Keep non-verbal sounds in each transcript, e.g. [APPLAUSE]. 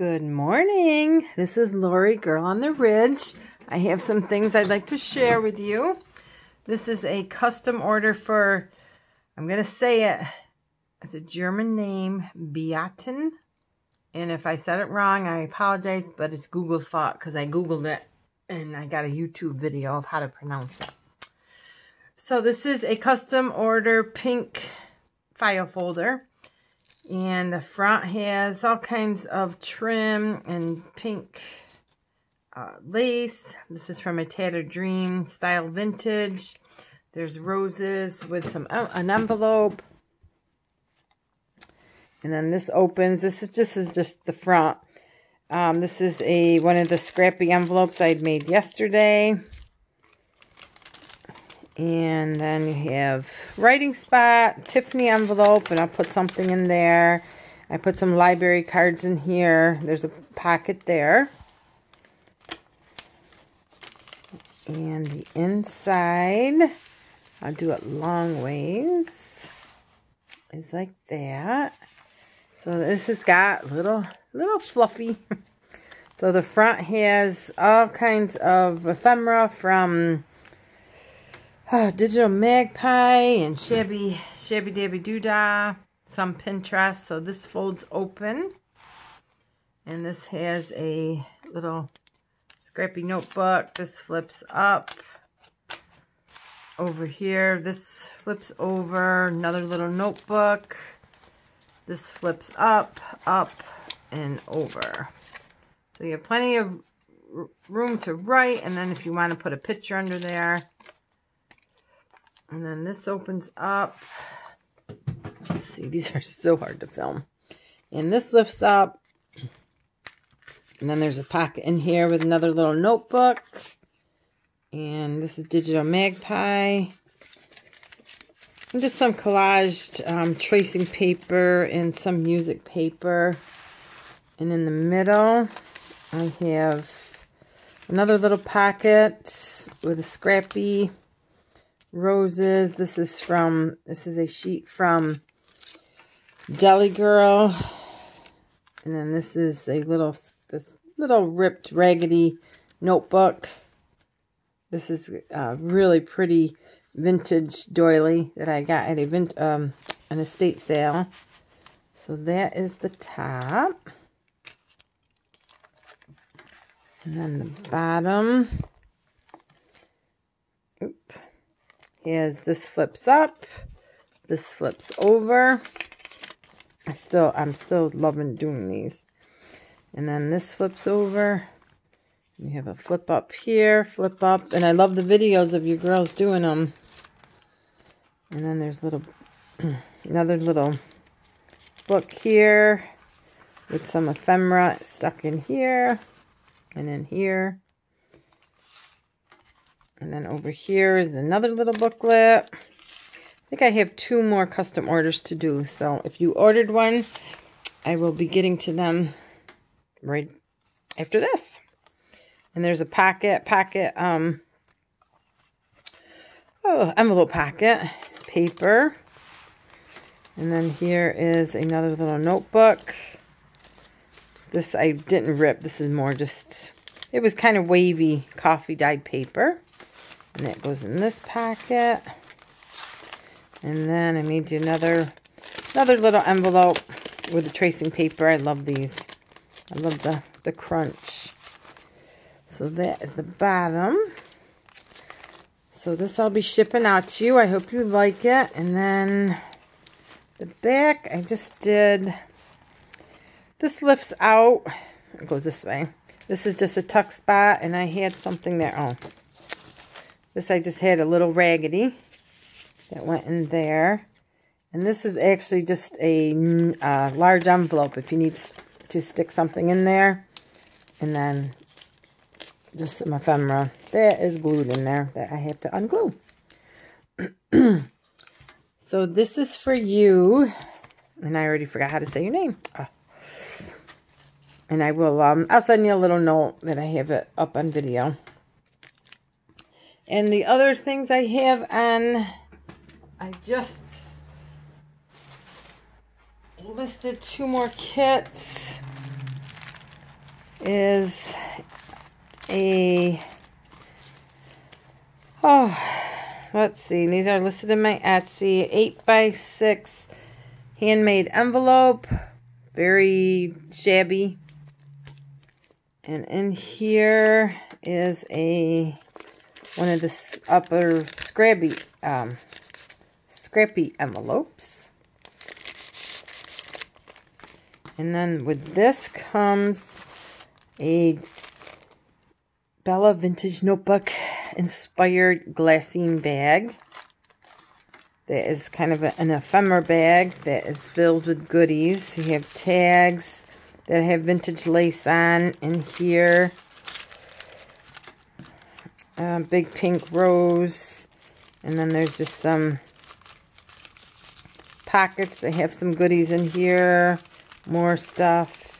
Good morning. This is Laurie, Girl on the Ridge. I have some things I'd like to share with you. This is a custom order for, I'm going to say it, it's a German name, Beate. And if I said it wrong, I apologize, but it's Google's fault because I Googled it and I got a YouTube video of how to pronounce it. So this is a custom order pink file folder and the front has all kinds of trim and pink uh, lace. This is from a Tattered Dream style vintage. There's roses with some uh, an envelope. And then this opens. This is just is just the front. Um, this is a one of the scrappy envelopes I'd made yesterday. And then you have writing spot, Tiffany envelope, and I'll put something in there. I put some library cards in here. There's a pocket there. And the inside, I'll do it long ways, is like that. So this has got little, little fluffy. [LAUGHS] so the front has all kinds of ephemera from [SIGHS] Digital Magpie and Shabby Shabby Dabby Doodah, some Pinterest. So this folds open. And this has a little scrappy notebook. This flips up. Over here, this flips over. Another little notebook. This flips up, up, and over. So you have plenty of room to write. And then if you want to put a picture under there, and then this opens up. Let's see, these are so hard to film. And this lifts up. And then there's a pocket in here with another little notebook. And this is Digital Magpie. And just some collaged um, tracing paper and some music paper. And in the middle, I have another little pocket with a scrappy roses. This is from, this is a sheet from Deli Girl. And then this is a little, this little ripped, raggedy notebook. This is a really pretty vintage doily that I got at a vint, um, an estate sale. So that is the top. And then the bottom. Is this flips up, this flips over. I still, I'm still loving doing these. And then this flips over. You have a flip up here, flip up. And I love the videos of you girls doing them. And then there's little, [CLEARS THROAT] another little book here with some ephemera stuck in here and in here. And then over here is another little booklet. I think I have two more custom orders to do. So if you ordered one, I will be getting to them right after this. And there's a packet, packet, um, oh, envelope packet, paper. And then here is another little notebook. This I didn't rip. This is more just, it was kind of wavy coffee dyed paper. And that goes in this packet. And then I made you another, another little envelope with the tracing paper. I love these. I love the, the crunch. So that is the bottom. So this I'll be shipping out to you. I hope you like it. And then the back, I just did, this lifts out. It goes this way. This is just a tuck spot, and I had something there. Oh, this I just had a little raggedy that went in there. And this is actually just a uh, large envelope if you need to stick something in there. And then just some ephemera. That is glued in there that I have to unglue. [CLEARS THROAT] so this is for you. And I already forgot how to say your name. Oh. And I will, um, I'll send you a little note that I have it up on video. And the other things I have on, I just listed two more kits. is a oh let's see these are listed in my Etsy 8 by 6 handmade envelope very shabby and in here is a one of the upper scrappy um, scrappy envelopes and then with this comes a Bella Vintage Notebook inspired glassine bag. That is kind of an ephemera bag that is filled with goodies. You have tags that have vintage lace on in here. Uh, big pink rose. And then there's just some pockets They have some goodies in here. More stuff.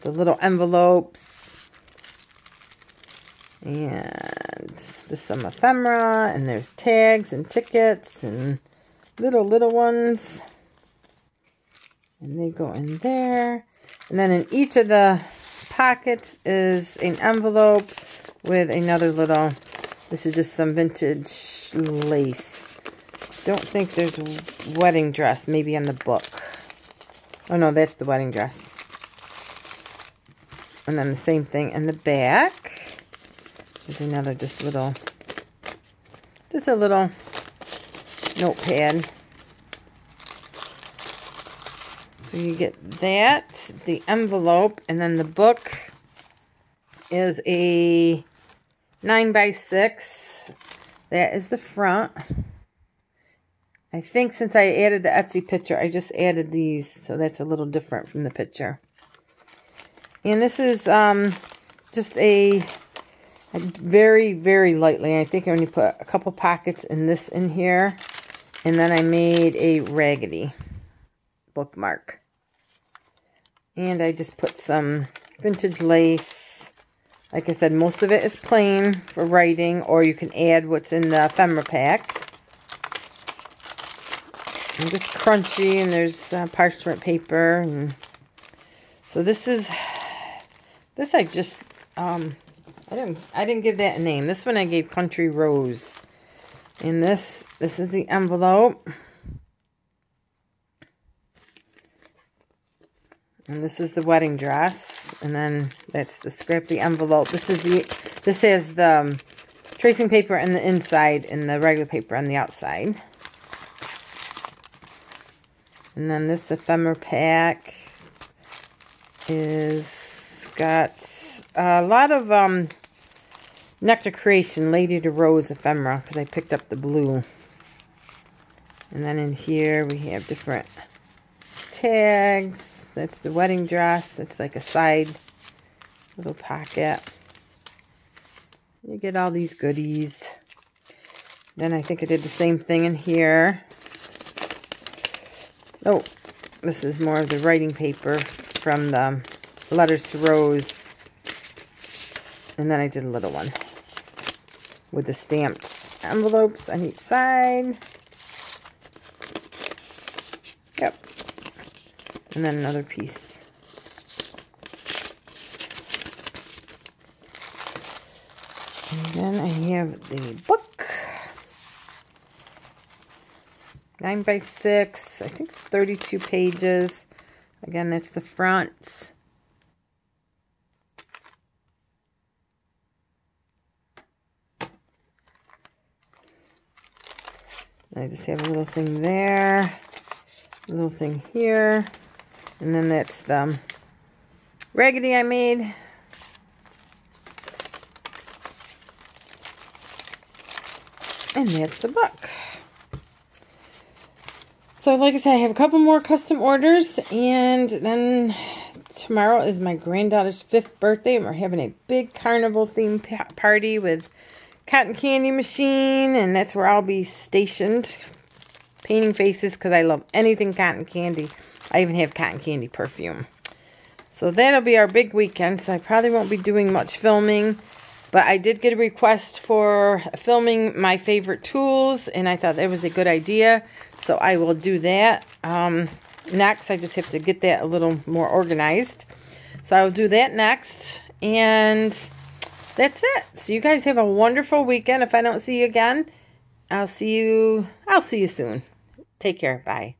The little envelopes and just some ephemera and there's tags and tickets and little little ones and they go in there and then in each of the pockets is an envelope with another little this is just some vintage lace. Don't think there's a wedding dress maybe on the book. Oh no that's the wedding dress. And then the same thing in the back. There's another just little, just a little notepad. So you get that, the envelope, and then the book is a 9 by 6 That is the front. I think since I added the Etsy picture, I just added these, so that's a little different from the picture. And this is um, just a very, very lightly. I think I only put a couple pockets in this in here. And then I made a raggedy bookmark. And I just put some vintage lace. Like I said, most of it is plain for writing, or you can add what's in the ephemera pack. And just crunchy, and there's uh, parchment paper. and So this is, this I just, um, I didn't I didn't give that a name. This one I gave Country Rose. And this this is the envelope. And this is the wedding dress. And then that's the scrappy envelope. This is the this has the um, tracing paper on the inside and the regular paper on the outside. And then this ephemera pack is got a lot of um, Nectar Creation Letters to Rose ephemera because I picked up the blue. And then in here we have different tags. That's the wedding dress. It's like a side little pocket. You get all these goodies. Then I think I did the same thing in here. Oh, this is more of the writing paper from the Letters to Rose and then I did a little one with the stamped envelopes on each side. And then another piece. And then I have the book. 9 by 6 I think 32 pages. Again, that's the front. I just have a little thing there, a little thing here, and then that's the raggedy I made. And that's the book. So like I said, I have a couple more custom orders, and then tomorrow is my granddaughter's fifth birthday, and we're having a big carnival theme party with cotton candy machine, and that's where I'll be stationed, painting faces because I love anything cotton candy. I even have cotton candy perfume. So that'll be our big weekend, so I probably won't be doing much filming. But I did get a request for filming my favorite tools, and I thought that was a good idea. So I will do that. Um, next, I just have to get that a little more organized. So I'll do that next. And that's it. So you guys have a wonderful weekend. If I don't see you again, I'll see you I'll see you soon. Take care. Bye.